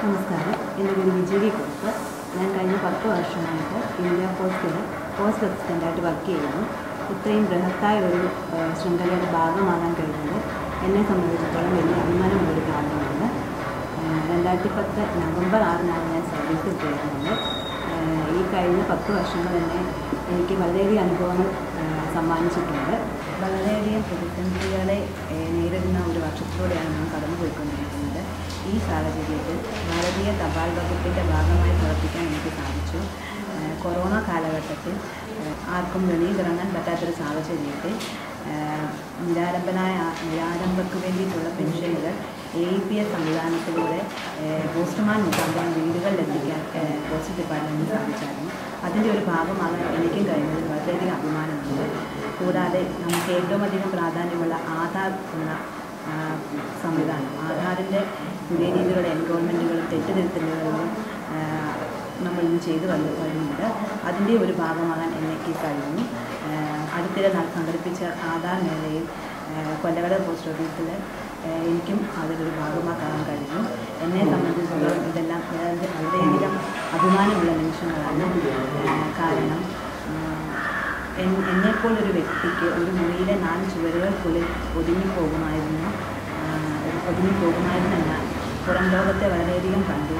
നമസ്കാരം. എന്റെ പേര് വിജയ് കുറുപ്പ്. ഞാൻ കഴിഞ്ഞ പത്ത് വർഷമായിട്ട് ഇന്ത്യ പോസ്റ്റിൽ പോസ്റ്റ് അസിസ്റ്റന്റായിട്ട് വർക്ക് ചെയ്യുന്നു. ഇത്രയും ബൃഹത്തായ ഒരു ശൃംഖലയുടെ ഭാഗമാകാൻ കഴിഞ്ഞത് എന്നെ സംബന്ധിച്ചിടത്തോളം വലിയ അഭിമാനമുള്ളൊരു കാര്യമാണ്. രണ്ടായിരത്തി പത്ത് നവംബർ ആറിനാണ് ഞാൻ സർവീസിൽ ചേരുന്നത് ഈ കഴിഞ്ഞ പത്ത് വർഷങ്ങൾ തന്നെ എനിക്ക് വളരെയധികം അനുഭവങ്ങൾ സമ്മാനിച്ചിട്ടുണ്ട്. വളരെയധികം പ്രതിസന്ധികളെ നേരിടുന്ന ഒരു വർഷത്തിലൂടെയാണ് നാം കടന്നുപോയിക്കൊണ്ടിരിക്കുന്നത്. ഈ സാഹചര്യത്തിൽ ഭാരതീയ തപാൽ വകുപ്പിന്റെ ഭാഗമായി പ്രവർത്തിക്കാൻ എനിക്ക് സാധിച്ചു. കൊറോണ കാലഘട്ടത്തിൽ ആർക്കും വെളിയിലിറങ്ങാൻ പറ്റാത്തൊരു സാഹചര്യത്തിൽ നിരാരംഭനായ നിരാലംബർക്ക് വേണ്ടിയിട്ടുള്ള പെൻഷനുകൾ എ ഇ പി എസ് സംവിധാനത്തിലൂടെ പോസ്റ്റ്മാൻ മുഖാന്തരം വീടുകളിലെത്തിക്കാൻ പോസ്റ്റ് ഡിപ്പാർട്ട്മെന്റിന് സാധിച്ചായിരുന്നു. അതിന്റെ ഒരു ഭാഗമാകാൻ എനിക്കും കഴിഞ്ഞതിൽ വളരെയധികം അഭിമാനമുണ്ട്. കൂടാതെ നമുക്ക് ഏറ്റവും അധികം പ്രാധാന്യമുള്ള ആധാർ എന്ന സംവിധാനം. ആധാറിന്റെ പുതിയ രീതിയിലുള്ള എൻറോൾമെന്റുകളും തെറ്റുതിരുത്തലുകളും നമ്മൾ ഇന്ന് ചെയ്തു വന്നു വരുന്നുണ്ട്. അതിന്റെ ഒരു ഭാഗമാകാൻ എനിക്ക് കഴിഞ്ഞു. അടുത്തിടെ സംഘടിപ്പിച്ച ആധാർ മേളയിൽ കൊല്ലകട പോസ്റ്റ് ഓഫീസിൽ എനിക്കും അതിലൊരു ഭാഗമാക്കാൻ എന്നെപ്പോലൊരു വ്യക്തിക്ക് ഒരു മുറിയിലെ നാല് ചുവരുകൾക്കുള്ളിൽ ഒതുങ്ങിപ്പോകുമായിരുന്നു ഒതുങ്ങി പോകുമായിരുന്നല്ല. പുറം ലോകത്തെ വളരെയധികം കണ്ടു.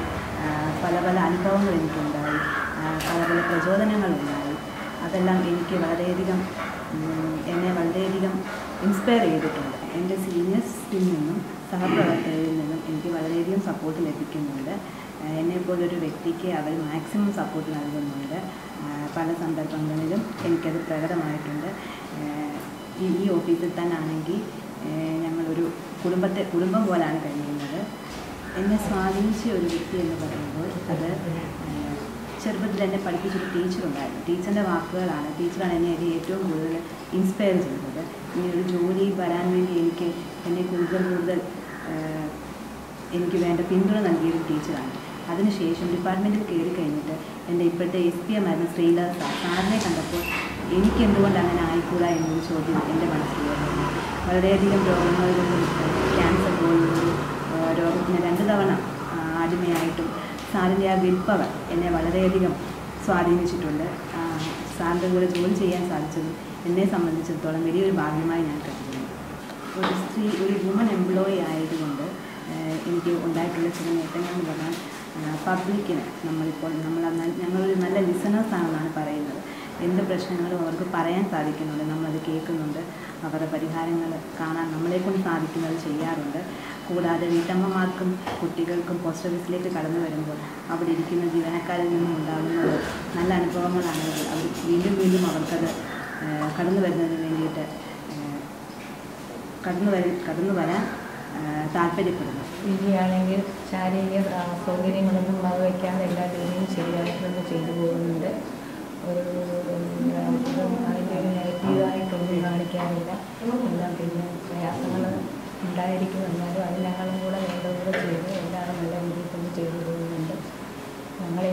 പല പല അനുഭവങ്ങൾ എനിക്കുണ്ടായി. പല പല പ്രചോദനങ്ങളുണ്ടായി അതെല്ലാം എനിക്ക് വളരെയധികം എന്നെ വളരെയധികം ഇൻസ്പയർ ചെയ്തിട്ടുണ്ട്. എന്റെ സീനിയേഴ്സിൽ നിന്നും സഹപ്രവർത്തകരിൽ നിന്നും എനിക്ക് വളരെയധികം സപ്പോർട്ട് ലഭിക്കുന്നുണ്ട്. എന്നെപ്പോലൊരു വ്യക്തിക്ക് അവർ മാക്സിമം സപ്പോർട്ട് നൽകുന്നുണ്ട്. പല സന്ദർഭങ്ങളിലും എനിക്കത് പ്രകടമായിട്ടുണ്ട്. ഈ ഓഫീസിൽ തന്നെ ആണെങ്കിൽ ആഹ് ഞങ്ങളൊരു കുടുംബത്തെ കുടുംബം പോലാണ് കഴിയുന്നത്. എന്നെ സ്വാധീനിച്ച ഒരു വ്യക്തി എന്ന് പറയുമ്പോൾ അത് ചെറുപ്പത്തിൽ എന്നെ പഠിപ്പിച്ചൊരു ടീച്ചറുണ്ടായിരുന്നു ടീച്ചറിന്റെ വാക്കുകളാണ് ടീച്ചറാണ് എന്നെ എനിക്ക് ഏറ്റവും കൂടുതൽ ഇൻസ്പയർ ചെയ്തത്. ഇനി ഒരു ജോലി വരാൻ വേണ്ടി എനിക്ക് എന്നെ കൂടുതൽ കൂടുതൽ എനിക്ക് വേണ്ട പിന്തുണ നൽകിയൊരു ടീച്ചറാണ്. അതിനുശേഷം ഡിപ്പാർട്ട്മെന്റിൽ കയറി കഴിഞ്ഞിട്ട് എന്റെ ഇപ്പോഴത്തെ എസ് പി എം ആയിരുന്ന ശ്രീലാസ് സാർ സാറിനെ കണ്ടപ്പോൾ എനിക്ക് എന്തുകൊണ്ട് അങ്ങനെ ആയിക്കൂടാ എന്നൊരു ചോദ്യം എന്റെ മനസ്സിൽ വരുന്നു വളരെയധികം രോഗങ്ങളിലൊന്നും ക്യാൻസർ പോലുള്ളൊരു രോഗത്തിന് രണ്ട് തവണ ആദ്യമേയായിട്ടും സാറിന്റെ ആ വിൽപ്പവർ എന്നെ വളരെയധികം സ്വാധീനിച്ചിട്ടുണ്ട്. സാറിന്റെ കൂടെ ജോലി ചെയ്യാൻ സാധിച്ചതും എന്നെ സംബന്ധിച്ചിടത്തോളം വലിയൊരു ഭാഗ്യമായി ഞാൻ കരുതുന്നു. ഒരു സ്ത്രീ ഒരു വുമൺ എംപ്ലോയി ആയതുകൊണ്ട് എനിക്ക് ഉണ്ടായിട്ടുള്ള ചില നേട്ടങ്ങൾ എന്ന് പറഞ്ഞാൽ പബ്ലിക്കിന് നമ്മളിപ്പോൾ നമ്മൾ ഞങ്ങളൊരു നല്ല ലിസണേഴ്സ് ആണെന്നാണ് പറയുന്നത്. എന്ത് പ്രശ്നങ്ങളും അവർക്ക് പറയാൻ സാധിക്കുന്നുണ്ട് നമ്മളത് കേൾക്കുന്നുണ്ട് അവരുടെ പരിഹാരങ്ങൾ കാണാൻ നമ്മളെക്കൊണ്ട് സാധിക്കുന്നത് ചെയ്യാറുണ്ട്. കൂടാതെ വീട്ടമ്മമാർക്കും കുട്ടികൾക്കും പോസ്റ്റ് ഓഫീസിലേക്ക് കടന്നു വരുമ്പോൾ അവിടെ ഇരിക്കുന്ന ജീവനക്കാരിൽ നിന്നും ഉണ്ടാകുന്ന നല്ല അനുഭവങ്ങളാണെങ്കിൽ അവർ വീണ്ടും വീണ്ടും അവർക്കത് കടന്നു വരുന്നതിന് വേണ്ടിയിട്ട് കടന്നു കടന്നു വരാൻ താല്പര്യപ്പെടുന്നു. ഇനിയാണെങ്കിൽ ശാരീരിക സൗകര്യങ്ങളൊന്നും വകവയ്ക്കാതെ എല്ലാ ജോലിയും ശരിയായിട്ടൊന്നും ചെയ്തു പോകുന്നുണ്ട്. ഒരു അതിന്റെ ഒരു നെഗറ്റീവായിട്ടൊന്നും കാണിക്കാറില്ല എല്ലാം പിന്നെ പ്രയാസങ്ങൾ ഉണ്ടായിരിക്കും